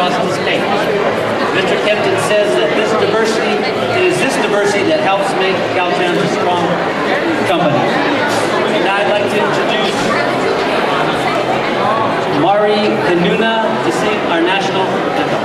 across the state. Mr. Kempton says that this diversity, it is this diversity that helps make Caltrans a strong company. And I'd like to introduce Mari Penuna to sing our national anthem.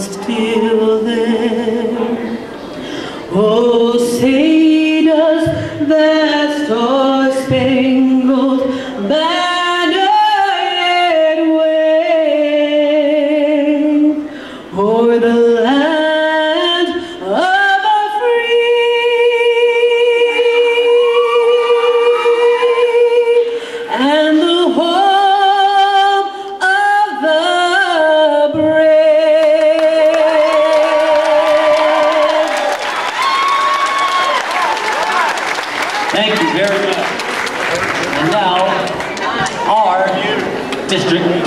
still there. Oh, say does that Thank you very much. And now, our District